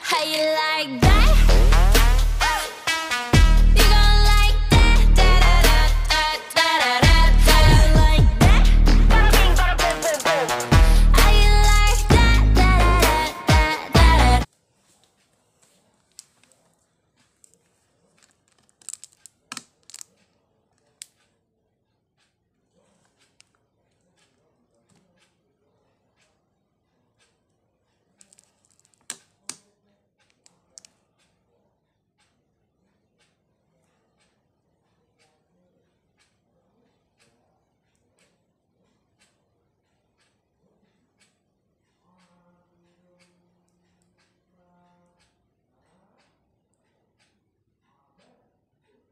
how you like that?